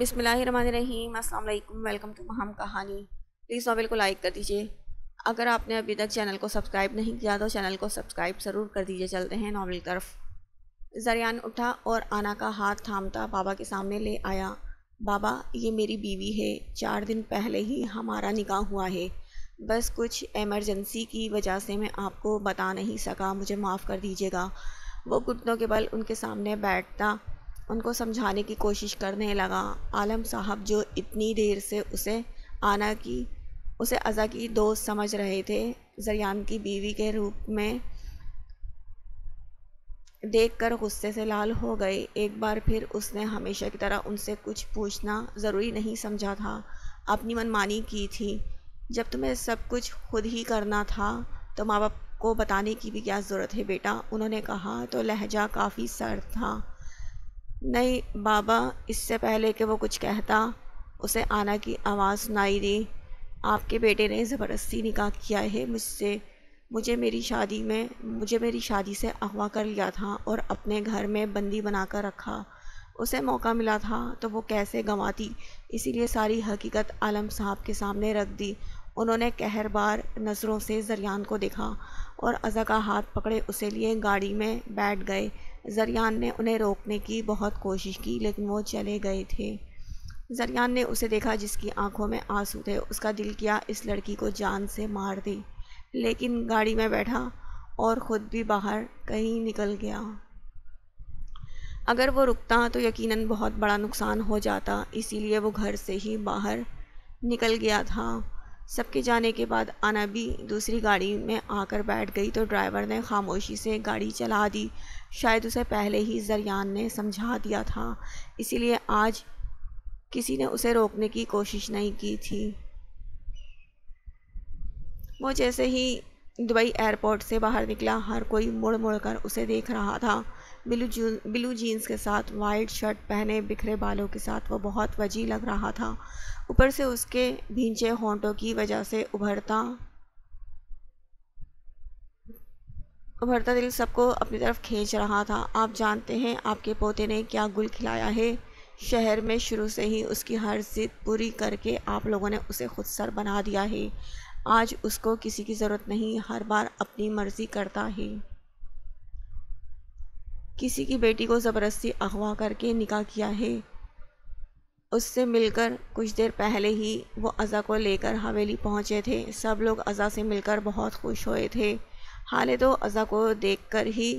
बिसमीम वालेकुम welcome to Meham कहानी। प्लीज़ नॉवल को लाइक कर दीजिए। अगर आपने अभी तक चैनल को सब्सक्राइब नहीं किया तो चैनल को सब्सक्राइब ज़रूर कर दीजिए। चलते हैं नावल की तरफ़। जरियान उठा और आना का हाथ थामता बाबा के सामने ले आया। बाबा, ये मेरी बीवी है। चार दिन पहले ही हमारा निकाह हुआ है। बस कुछ एमरजेंसी की वजह से मैं आपको बता नहीं सका। मुझे माफ़ कर दीजिएगा। वो घुटनों के बल उनके सामने बैठता उनको समझाने की कोशिश करने लगा। आलम साहब जो इतनी देर से उसे आना की, उसे अज़ा की दोस्त समझ रहे थे, जरियान की बीवी के रूप में देखकर गुस्से से लाल हो गए। एक बार फिर उसने हमेशा की तरह उनसे कुछ पूछना ज़रूरी नहीं समझा था। अपनी मनमानी की थी। जब तुम्हें सब कुछ खुद ही करना था तो माँ बाप को बताने की भी क्या ज़रूरत है बेटा? उन्होंने कहा तो लहजा काफ़ी सर्द था। नहीं, बाबा, इससे पहले कि वो कुछ कहता, उसे आना की आवाज़ सुनाई दी। आपके बेटे ने ज़बरदस्ती निकाह किया है मुझसे। मुझे मेरी शादी में, मुझे मेरी शादी से अगवा कर लिया था और अपने घर में बंदी बनाकर रखा। उसे मौका मिला था तो वो कैसे गंवाती? इसीलिए सारी हकीकत आलम साहब के सामने रख दी। उन्होंने कहर बार नज़रों से जरियान को देखा और अज़ा का हाथ पकड़े उसे लिए गाड़ी में बैठ गए। जरियान ने उन्हें रोकने की बहुत कोशिश की, लेकिन वो चले गए थे। जरियान ने उसे देखा जिसकी आँखों में आँसू थे। उसका दिल किया इस लड़की को जान से मार दे, लेकिन गाड़ी में बैठा और ख़ुद भी बाहर कहीं निकल गया। अगर वो रुकता तो यकीनन बहुत बड़ा नुकसान हो जाता, इसीलिए वो घर से ही बाहर निकल गया था। सबके जाने के बाद आना भी दूसरी गाड़ी में आकर बैठ गई तो ड्राइवर ने खामोशी से गाड़ी चला दी। शायद उसे पहले ही जरियान ने समझा दिया था, इसीलिए आज किसी ने उसे रोकने की कोशिश नहीं की थी। वो जैसे ही दुबई एयरपोर्ट से बाहर निकला, हर कोई मुड़ मुड़ कर उसे देख रहा था। ब्लू जून, ब्लू जीन्स के साथ वाइट शर्ट पहने बिखरे बालों के साथ वो बहुत वजी लग रहा था। ऊपर से उसके भींचे होंठों की वजह से उभरता उभरता दिल सबको अपनी तरफ़ खींच रहा था। आप जानते हैं आपके पोते ने क्या गुल खिलाया है? शहर में शुरू से ही उसकी हर जिद पूरी करके आप लोगों ने उसे खुद सर बना दिया है। आज उसको किसी की ज़रूरत नहीं, हर बार अपनी मर्ज़ी करता है। किसी की बेटी को ज़बरदस्ती अगवा करके निकाह किया है। उससे मिलकर कुछ देर पहले ही वो अज़ा को लेकर हवेली पहुँचे थे। सब लोग अज़ा से मिलकर बहुत खुश हुए थे। हाले तो अज़ा को देखकर ही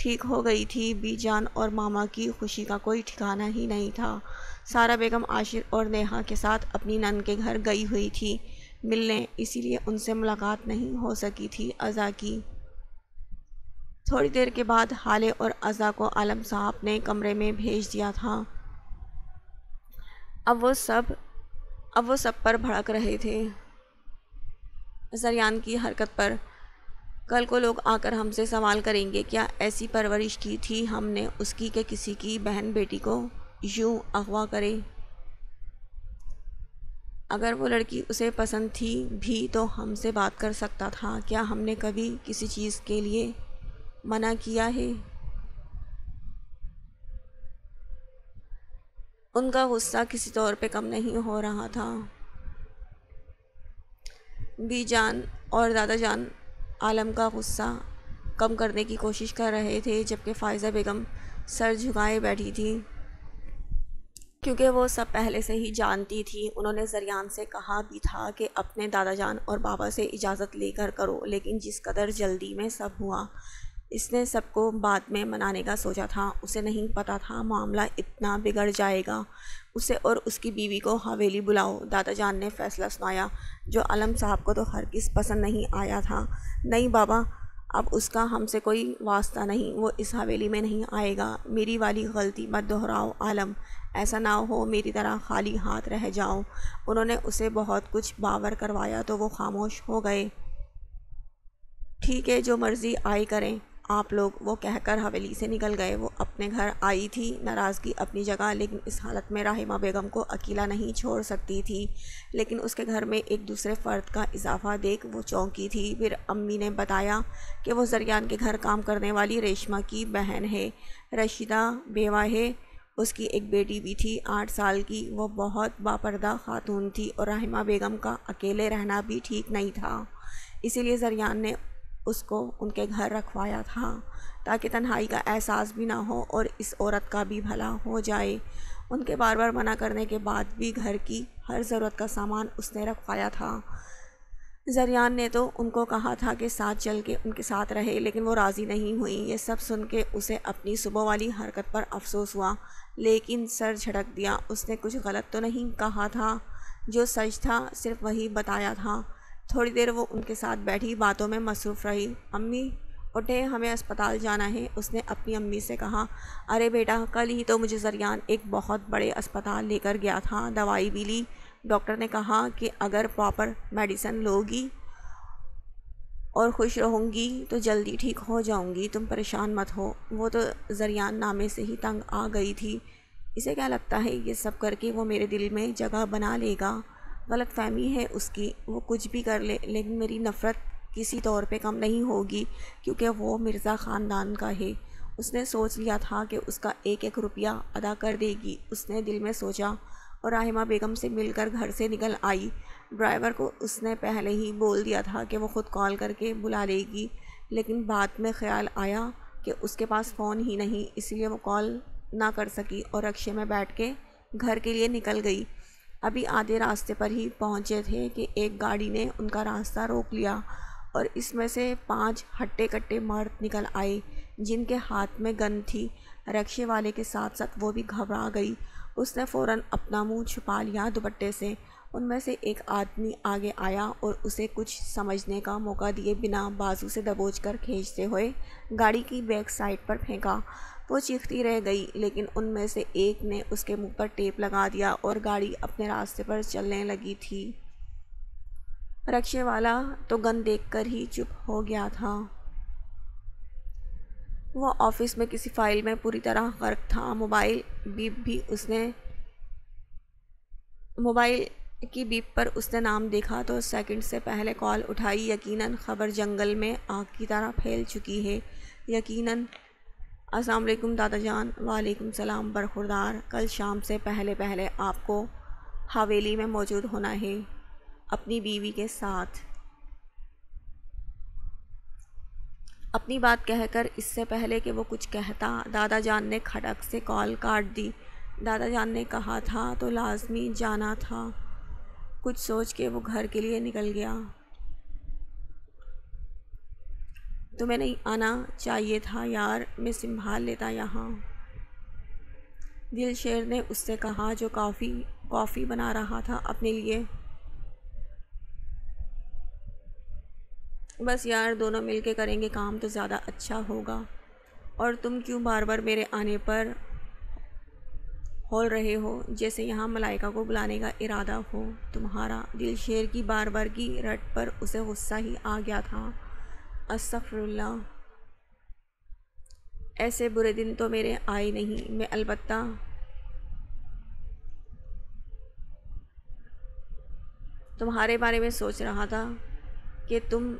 ठीक हो गई थी। बीजान और मामा की खुशी का कोई ठिकाना ही नहीं था। सारा बेगम आशिर और नेहा के साथ अपनी नन के घर गई हुई थी। मिलने इसीलिए उनसे मुलाकात नहीं हो सकी थी अज़ा की। थोड़ी देर के बाद हाले और अज़ा को आलम साहब ने कमरे में भेज दिया था। अब वो सब, अब वो सब पर भड़क रहे थे। जरियान की हरकत पर कल को लोग आकर हमसे सवाल करेंगे, क्या ऐसी परवरिश की थी हमने उसकी के किसी की बहन बेटी को यूँ अगवा करे? अगर वो लड़की उसे पसंद थी भी तो हमसे बात कर सकता था। क्या हमने कभी किसी चीज़ के लिए मना किया है। उनका गुस्सा किसी तौर पे कम नहीं हो रहा था। बी जान और दादा जान आलम का गुस्सा कम करने की कोशिश कर रहे थे, जबकि फ़ायज़ा बेगम सर झुकाए बैठी थी। क्योंकि वो सब पहले से ही जानती थी। उन्होंने जरियान से कहा भी था कि अपने दादा जान और बाबा से इजाज़त लेकर करो, लेकिन जिस कदर जल्दी में सब हुआ इसने सबको बाद में मनाने का सोचा था। उसे नहीं पता था मामला इतना बिगड़ जाएगा। उसे और उसकी बीवी को हवेली बुलाओ। दादा जान ने फैसला सुनाया, जो आलम साहब को तो हर किस पसंद नहीं आया था। नहीं बाबा, अब उसका हमसे कोई वास्ता नहीं। वो इस हवेली में नहीं आएगा। मेरी वाली गलती मत दोहराओ आलम। ऐसा ना हो मेरी तरह खाली हाथ रह जाओ। उन्होंने उसे बहुत कुछ बावर करवाया तो वो खामोश हो गए। ठीक है, जो मर्ज़ी आई करें। आप लोग, वो कहकर हवेली से निकल गए। वो अपने घर आई थी, नाराज़गी अपनी जगह, लेकिन इस हालत में राहिमा बेगम को अकेला नहीं छोड़ सकती थी। लेकिन उसके घर में एक दूसरे फ़र्द का इजाफा देख वो चौंकी थी। फिर अम्मी ने बताया कि वो जरियान के घर काम करने वाली रेशमा की बहन है। रशीदा बेवा है। उसकी एक बेटी भी थी आठ साल की। वो बहुत बापर्दा खातून थी और राहिमा बेगम का अकेले रहना भी ठीक नहीं था। इसीलिए जरियान ने उसको उनके घर रखवाया था, ताकि तन्हाई का एहसास भी ना हो और इस औरत का भी भला हो जाए। उनके बार बार मना करने के बाद भी घर की हर ज़रूरत का सामान उसने रखवाया था। जरियान ने तो उनको कहा था कि साथ चल के उनके साथ रहे, लेकिन वो राज़ी नहीं हुई। ये सब सुन के उसे अपनी सुबह वाली हरकत पर अफसोस हुआ, लेकिन सर झटक दिया। उसने कुछ गलत तो नहीं कहा था। जो सच था, सिर्फ़ वही बताया था। थोड़ी देर वो उनके साथ बैठी बातों में मसरूफ़ रही। अम्मी उठे, हमें अस्पताल जाना है। उसने अपनी अम्मी से कहा, अरे बेटा, कल ही तो मुझे जरियान एक बहुत बड़े अस्पताल लेकर गया था, दवाई भी ली। डॉक्टर ने कहा कि अगर प्रॉपर मेडिसन लोगी और खुश रहूँगी तो जल्दी ठीक हो जाऊँगी, तुम परेशान मत हो। वो तो जरियान नामे से ही तंग आ गई थी। इसे क्या लगता है, ये सब करके वो मेरे दिल में जगह बना लेगा? गलत फहमी है उसकी, वो कुछ भी कर ले, लेकिन मेरी नफ़रत किसी तौर पे कम नहीं होगी, क्योंकि वो मिर्ज़ा ख़ानदान का है। उसने सोच लिया था कि उसका एक एक रुपया अदा कर देगी। उसने दिल में सोचा और राहिमा बेगम से मिलकर घर से निकल आई। ड्राइवर को उसने पहले ही बोल दिया था कि वो ख़ुद कॉल करके बुला लेगी, लेकिन बाद में ख्याल आया कि उसके पास फ़ोन ही नहीं, इसलिए वो कॉल ना कर सकी और रक्शे में बैठ के घर के लिए निकल गई। अभी आधे रास्ते पर ही पहुँचे थे कि एक गाड़ी ने उनका रास्ता रोक लिया और इसमें से पाँच हट्टे कट्टे मर्द निकल आए, जिनके हाथ में गन थी। रक्शे वाले के साथ साथ वो भी घबरा गई। उसने फ़ौर अपना मुँह छुपा लिया दुपट्टे से। उनमें से एक आदमी आगे आया और उसे कुछ समझने का मौका दिए बिना बाजू से दबोच कर खींचते हुए गाड़ी की बैक साइड पर फेंका। वो चीखती रह गई, लेकिन उनमें से एक ने उसके मुँह पर टेप लगा दिया और गाड़ी अपने रास्ते पर चलने लगी थी। रक्शे वाला तो गन देखकर ही चुप हो गया था। वो ऑफ़िस में किसी फ़ाइल में पूरी तरह गर्क था। मोबाइल बीप भी उसने, मोबाइल की बीप पर उसने नाम देखा तो सेकंड से पहले कॉल उठाई। यकीनन ख़बर जंगल में आग की तरह फैल चुकी है। यकीनन, अस्सलाम वालेकुम दादा जान। वालेकुम सलाम, बरखुरदार। कल शाम से पहले पहले आपको हवेली में मौजूद होना है। अपनी बीवी के साथ। अपनी बात कहकर इससे पहले कि वो कुछ कहता, दादा जान ने खटक से कॉल काट दी। दादा जान ने कहा था तो लाजमी जाना था। कुछ सोच के वो घर के लिए निकल गया। तुम्हें नहीं आना चाहिए था यार, मैं संभाल लेता यहाँ। दिल शेर ने उससे कहा जो काफ़ी, कॉफ़ी बना रहा था अपने लिए। बस यार, दोनों मिल के करेंगे, काम तो ज़्यादा अच्छा होगा। और तुम क्यों बार बार मेरे आने पर होल रहे हो, जैसे यहाँ मलाइका को बुलाने का इरादा हो। तुम्हारा दिल शेर की बार बार की रट पर उसे गुस्सा ही आ गया था। अस्तफ़रुल्ला ऐसे बुरे दिन तो मेरे आए नहीं, मैं अलबत्ता तुम्हारे बारे में सोच रहा था कि तुम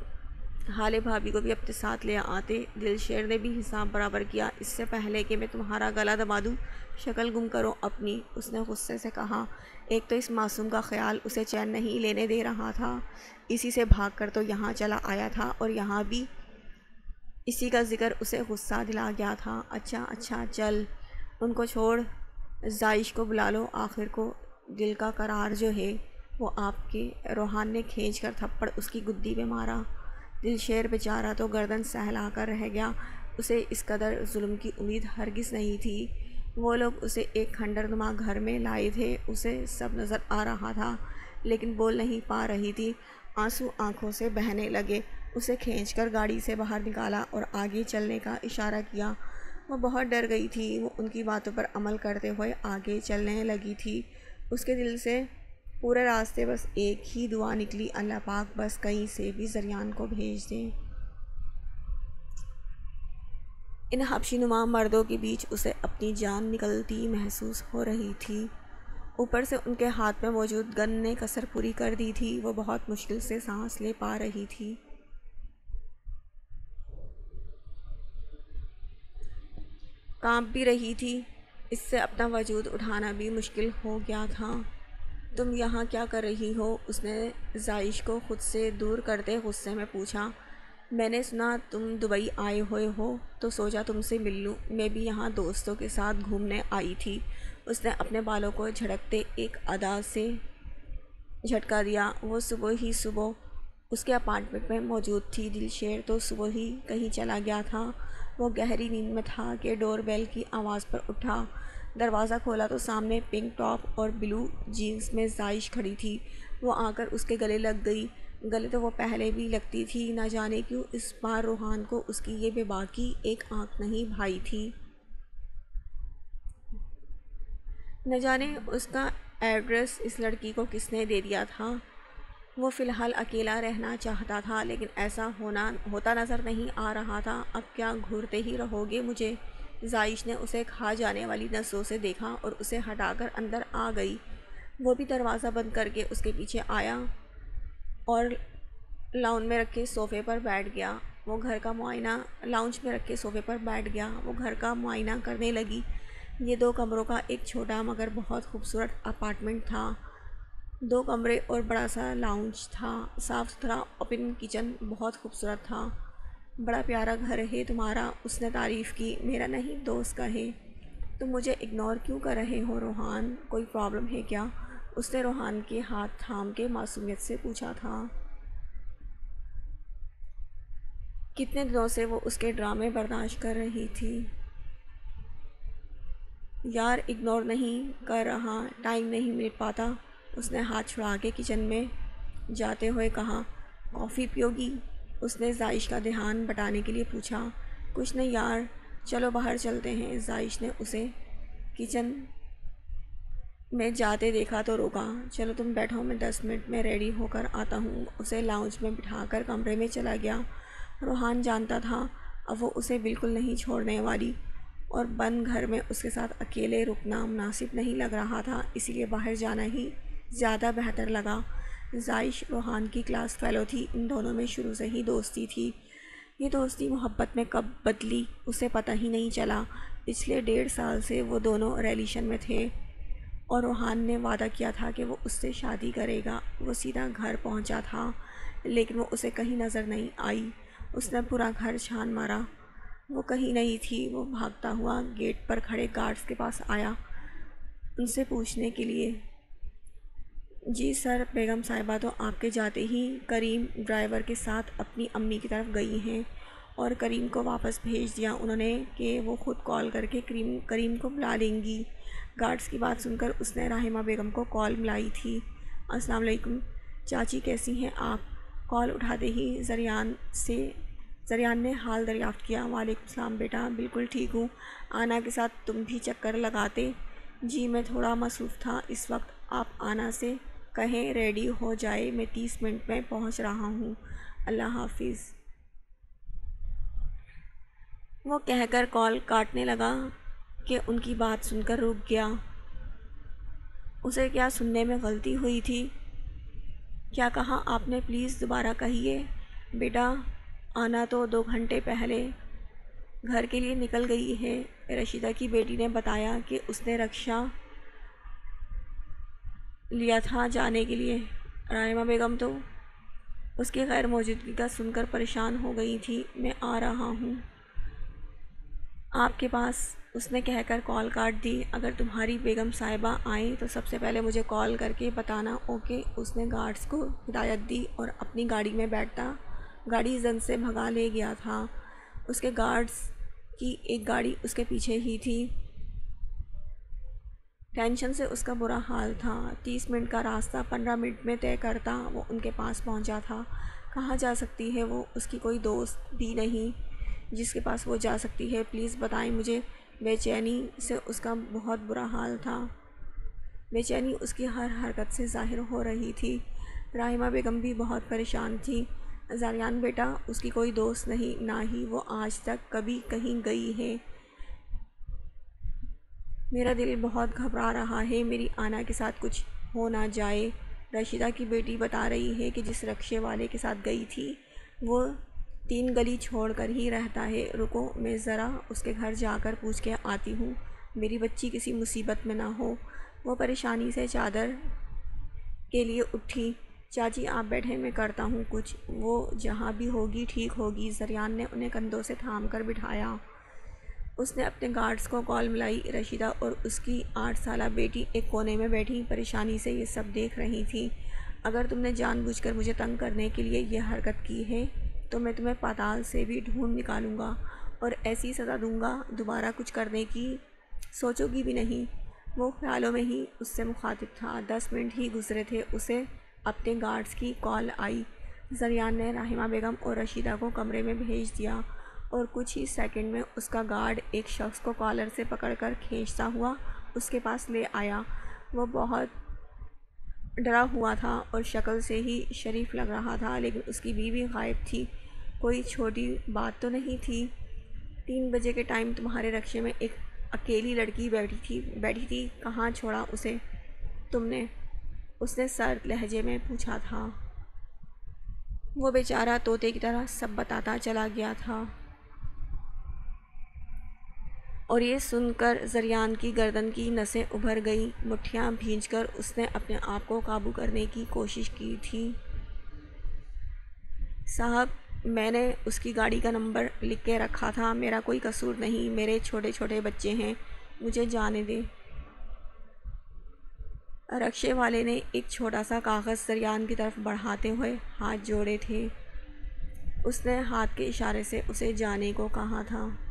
हाले भाभी को भी अपने साथ ले आते, दिल शेर ने भी हिसाब बराबर किया। इससे पहले कि मैं तुम्हारा गला दबा दूँ, शक्ल गुम करो अपनी, उसने गुस्से से कहा। एक तो इस मासूम का ख्याल उसे चैन नहीं लेने दे रहा था। इसी से भाग कर तो यहाँ चला आया था और यहाँ भी इसी का ज़िक्र उसे गुस्सा दिला गया था। अच्छा अच्छा चल, उनको छोड़, जाइश को बुला लो, आखिर को दिल का करार जो है, वो आपके रूहान ने खींच कर थप्पड़ उसकी गुद्दी पे मारा। दिल शेर बेचारा तो गर्दन सहला कर रह गया। उसे इस कदर जुल्म की उम्मीद हरगिज़ नहीं थी। वो लोग उसे एक खंडरनुमा घर में लाए थे। उसे सब नज़र आ रहा था, लेकिन बोल नहीं पा रही थी। आँसू आँखों से बहने लगे। उसे खींचकर गाड़ी से बाहर निकाला और आगे चलने का इशारा किया। वो बहुत डर गई थी। वो उनकी बातों पर अमल करते हुए आगे चलने लगी थी। उसके दिल से पूरे रास्ते बस एक ही दुआ निकली, अल्लाह पाक बस कहीं से भी जरियान को भेज दें। इन हबशी नुमा मर्दों के बीच उसे अपनी जान निकलती महसूस हो रही थी। ऊपर से उनके हाथ में मौजूद गन ने कसर पूरी कर दी थी, वो बहुत मुश्किल से सांस ले पा रही थी। काँप भी रही थी, इससे अपना वजूद उठाना भी मुश्किल हो गया था। तुम यहाँ क्या कर रही हो? उसने जाइश को ख़ुद से दूर करते गुस्से में पूछा। मैंने सुना तुम दुबई आए हुए हो तो सोचा तुमसे मिल लूँ। मैं भी यहाँ दोस्तों के साथ घूमने आई थी। उसने अपने बालों को झड़कते एक अदा से झटका दिया। वो सुबह ही सुबह उसके अपार्टमेंट में मौजूद थी। दिलशेर तो सुबह ही कहीं चला गया था। वो गहरी नींद में था कि डोर बेल की आवाज़ पर उठा। दरवाज़ा खोला तो सामने पिंक टॉप और ब्लू जीन्स में जाइश खड़ी थी। वो आकर उसके गले लग गई। गले तो वो पहले भी लगती थी, ना जाने क्यों इस बार रूहान को उसकी ये बेबाकी एक आँख नहीं भाई थी। न जाने उसका एड्रेस इस लड़की को किसने दे दिया था। वो फ़िलहाल अकेला रहना चाहता था, लेकिन ऐसा होना, होता नज़र नहीं आ रहा था। अब क्या घूरते ही रहोगे मुझे? जाइश ने उसे खा जाने वाली नसों से देखा और उसे हटाकर अंदर आ गई। वो भी दरवाज़ा बंद करके उसके पीछे आया और लाउन में रखे सोफ़े पर बैठ गया। वो घर का मुआयना लाउंज में रखे सोफ़े पर बैठ गया। वो घर का मुआयना करने लगी। ये दो कमरों का एक छोटा मगर बहुत खूबसूरत अपार्टमेंट था। दो कमरे और बड़ा सा लाउंज था। साफ़ सुथरा ओपन किचन बहुत खूबसूरत था। बड़ा प्यारा घर है तुम्हारा, उसने तारीफ़ की, मेरा नहीं, दोस्त का है। तुम मुझे इग्नोर क्यों कर रहे हो रोहान? कोई प्रॉब्लम है क्या? उसने रोहान के हाथ थाम के मासूमियत से पूछा था। कितने दिनों से वो उसके ड्रामे बर्दाश्त कर रही थी? यार इग्नोर नहीं कर रहा टाइम नहीं मिल पाता। उसने हाथ छुड़ा के किचन में जाते हुए कहा, कॉफ़ी पियोगी? उसने जाइश का ध्यान बटाने के लिए पूछा, कुछ नहीं यार, चलो बाहर चलते हैं। जाइश ने उसे किचन में जाते देखा तो रोका, चलो तुम बैठो, मैं दस मिनट में रेडी होकर आता हूँ। उसे लाउंज में बिठाकर कमरे में चला गया। रूहान जानता था, अब वो उसे बिल्कुल नहीं छोड़ने वाली और बंद घर में उसके साथ अकेले रुकना मुनासिब नहीं लग रहा था, इसीलिए बाहर जाना ही ज़्यादा बेहतर लगा। जाइश रोहान की क्लास फ़ेलो थी। इन दोनों में शुरू से ही दोस्ती थी। ये दोस्ती मोहब्बत में कब बदली, उसे पता ही नहीं चला। पिछले डेढ़ साल से वो दोनों रिलेशन में थे और रोहान ने वादा किया था कि वो उससे शादी करेगा। वो सीधा घर पहुँचा था, लेकिन वो उसे कहीं नज़र नहीं आई। उसने पूरा घर छान मारा। वो कहीं नहीं थी। वो भागता हुआ गेट पर खड़े गार्ड्स के पास आया उनसे पूछने के लिए। जी सर, बेगम साहिबा तो आपके जाते ही करीम ड्राइवर के साथ अपनी अम्मी की तरफ़ गई हैं और करीम को वापस भेज दिया उन्होंने कि वो ख़ुद कॉल करके करीम करीम को बुला लेंगी। गार्ड्स की बात सुनकर उसने राहिमा बेगम को कॉल मिलाई थी। अस्सलाम वालेकुम। चाची कैसी हैं आप? कॉल उठाते ही जरियान से, जरियान ने हाल दरियाफ़्त किया। वालेकुम सलाम बेटा, बिल्कुल ठीक हूँ। आना के साथ तुम भी चक्कर लगाते। जी, मैं थोड़ा मसरूफ़ था इस वक्त। आप आना से कहें, रेडी हो जाए, मैं तीस मिनट में पहुँच रहा हूँ। अल्लाह हाफिज़। वो कहकर कॉल काटने लगा कि उनकी बात सुनकर रुक गया। उसे क्या सुनने में गलती हुई थी? क्या कहा आपने, प्लीज़ दोबारा कहिए, बेटा, आना तो दो घंटे पहले। घर के लिए निकल गई है। रशीदा की बेटी ने बताया कि उसने रक्षा लिया था जाने के लिए। रायमा बेगम तो उसकी गैर मौजूदगी का सुनकर परेशान हो गई थी। मैं आ रहा हूँ। आपके पास उसने कहकर कॉल काट दी। अगर तुम्हारी बेगम साहिबा आई तो सबसे पहले मुझे कॉल करके बताना। ओके, उसने गार्ड्स को हिदायत दी और अपनी गाड़ी में बैठता गाड़ी जन से भगा ले गया था। उसके गार्ड्स की एक गाड़ी उसके पीछे ही थी। टेंशन से उसका बुरा हाल था। तीस मिनट का रास्ता पंद्रह मिनट में तय करता वो उनके पास पहुँचा था। कहाँ जा सकती है वो? उसकी कोई दोस्त भी नहीं जिसके पास वो जा सकती है। प्लीज़ बताएँ मुझे, बेचैनी से उसका बहुत बुरा हाल था। बेचैनी उसकी हर हरकत से ज़ाहिर हो रही थी। राहिमा बेगम भी बहुत परेशान थी। जारियान बेटा, उसकी कोई दोस्त नहीं, ना ही वो आज तक कभी कहीं गई है। मेरा दिल बहुत घबरा रहा है। मेरी आना के साथ कुछ हो ना जाए। रशीदा की बेटी बता रही है कि जिस रक्शे वाले के साथ गई थी, वो तीन गली छोड़ कर ही रहता है। रुको, मैं ज़रा उसके घर जाकर पूछ के आती हूँ। मेरी बच्ची किसी मुसीबत में ना हो। वो परेशानी से चादर के लिए उठी। चाची, आप बैठे, मैं करता हूँ कुछ। वो जहाँ भी होगी, ठीक होगी। जरियान ने उन्हें कंधों से थाम कर बिठाया। उसने अपने गार्ड्स को कॉल मिलाई रशीदा और उसकी आठ साल बेटी एक कोने में बैठी परेशानी से ये सब देख रही थी। अगर तुमने जानबूझकर मुझे तंग करने के लिए यह हरकत की है तो मैं तुम्हें पाताल से भी ढूंढ निकालूँगा और ऐसी सज़ा दूँगा दोबारा कुछ करने की। सोचोगी भी नहीं। वो ख्यालों में ही उससे मुखातिब था। दस मिनट ही गुजरे थे, उसे अपने गार्ड्स की कॉल आई। जरियान ने राहिमा बेगम और रशीदा को कमरे में भेज दिया। और कुछ ही सेकंड में उसका गार्ड एक शख्स को कॉलर से पकड़कर खींचता हुआ उसके पास ले आया। वो बहुत डरा हुआ था और शक्ल से ही शरीफ लग रहा था, लेकिन उसकी बीवी गायब थी। कोई छोटी बात तो नहीं थी। तीन बजे के टाइम तुम्हारे रक्शे में एक अकेली लड़की बैठी थी बैठी थी। कहाँ छोड़ा उसे? तुमने, उसने सर्द लहजे में पूछा था। वो बेचारा तोते की तरह सब बताता चला गया था। और ये सुनकर जरियान की गर्दन की नसें उभर गई। मुठियाँ मुठ्ठियाँ भींचकर उसने अपने आप को काबू करने की कोशिश की थी। साहब, मैंने उसकी गाड़ी का नंबर लिख के रखा था। मेरा कोई कसूर नहीं। मेरे छोटे छोटे बच्चे हैं। मुझे जाने दें। रक्शे वाले ने एक छोटा सा कागज़ सरियान की तरफ़ बढ़ाते हुए हाथ जोड़े थे। उसने हाथ के इशारे से उसे जाने को कहा था।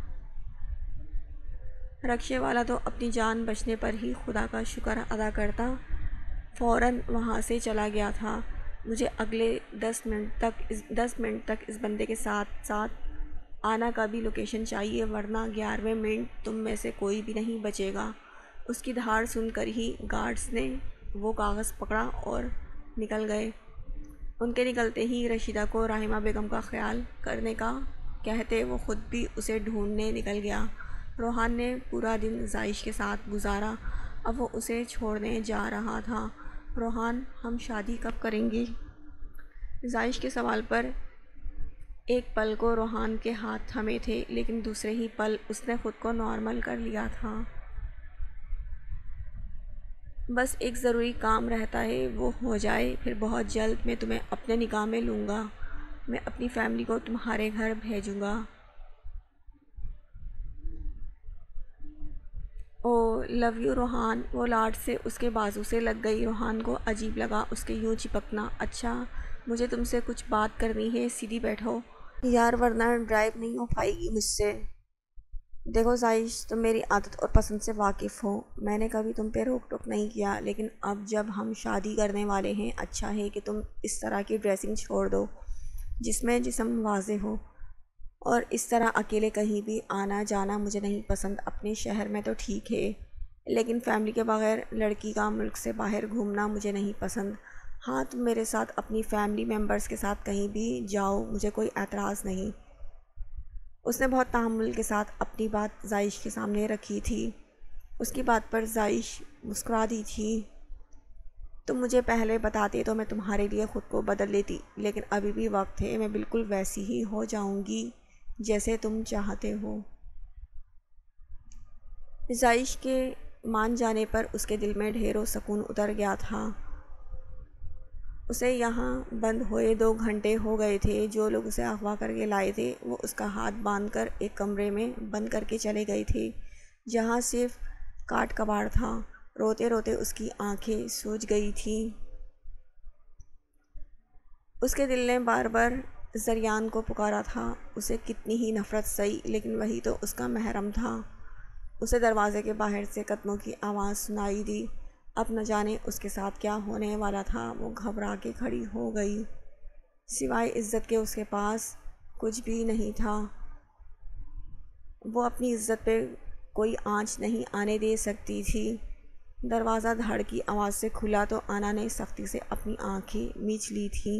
रक्शे वाला तो अपनी जान बचने पर ही खुदा का शुक्र अदा करता। फ़ौर वहाँ से चला गया था। मुझे अगले दस मिनट तक इस, दस मिनट तक इस बंदे के साथ साथ आना का भी लोकेशन चाहिए, वरना ग्यारहवें मिनट तुम में से कोई भी नहीं बचेगा। उसकी धार सुनकर ही गार्ड्स ने वो कागज़ पकड़ा और निकल गए। उनके निकलते ही रशीदा को राहिमा बेगम का ख्याल करने का कहते वो ख़ुद भी उसे ढूँढने निकल गया। रोहान ने पूरा दिन जाइश के साथ गुजारा। अब वो उसे छोड़ने जा रहा था। रोहान, हम शादी कब करेंगे? जाइश के सवाल पर एक पल को रोहान के हाथ थमे थे, लेकिन दूसरे ही पल उसने ख़ुद को नॉर्मल कर लिया था। बस एक ज़रूरी काम रहता है, वो हो जाए। फिर बहुत जल्द मैं तुम्हें अपने निगाह में लूँगा। मैं अपनी फैमिली को तुम्हारे घर भेजूँगा। लव यू रोहान, वो लाड से उसके बाजू से लग गई। रोहान को अजीब लगा, उसके यूँ चिपकना। अच्छा मुझे तुमसे कुछ बात करनी है, सीधी बैठो। यार, वरना ड्राइव नहीं हो पाएगी मुझसे। देखो जाइश तुम मेरी आदत और पसंद से वाकिफ़ हो। मैंने कभी तुम पे रोक टोक नहीं किया, लेकिन अब जब हम शादी करने वाले हैं अच्छा है कि तुम इस तरह की ड्रेसिंग छोड़ दो, जिसमें जिसम वाजे हो। और इस तरह अकेले कहीं भी आना जाना मुझे नहीं पसंद। अपने शहर में तो ठीक है। लेकिन फैमिली के बगैर लड़की का मुल्क से बाहर घूमना मुझे नहीं पसंद। हाँ तुम मेरे साथ अपनी फैमिली मेंबर्स के साथ कहीं भी जाओ, मुझे कोई एतराज़ नहीं। उसने बहुत तहमुल के साथ अपनी बात जाइश के सामने रखी थी। उसकी बात पर जाइश मुस्कुरा दी थी। तुम मुझे पहले बताते तो मैं तुम्हारे लिए ख़ुद को बदल लेती, लेकिन अभी भी वक्त है, मैं बिल्कुल वैसी ही हो जाऊँगी जैसे तुम चाहते हो। जाइश के मान जाने पर उसके दिल में ढेरों सुकून उतर गया था। उसे यहाँ बंद हुए दो घंटे हो गए थे। जो लोग उसे अगवा करके लाए थे, वो उसका हाथ बाँध कर एक कमरे में बंद करके चले गए थे, जहाँ सिर्फ़ काट कबाड़ था। रोते रोते उसकी आँखें सूज गई थी। उसके दिल ने बार बार जरियान को पुकारा था। उसे कितनी ही नफ़रत सही, लेकिन वही तो उसका महरम था। उसे दरवाज़े के बाहर से कदमों की आवाज़ सुनाई दी। अब न जाने उसके साथ क्या होने वाला था। वो घबरा के खड़ी हो गई। सिवाय इज़्ज़त के उसके पास कुछ भी नहीं था। वो अपनी इज़्ज़त पे कोई आँच नहीं आने दे सकती थी। दरवाज़ा धड़ की आवाज़ से खुला तो आना ने सख्ती से अपनी आँखें मीच ली थी।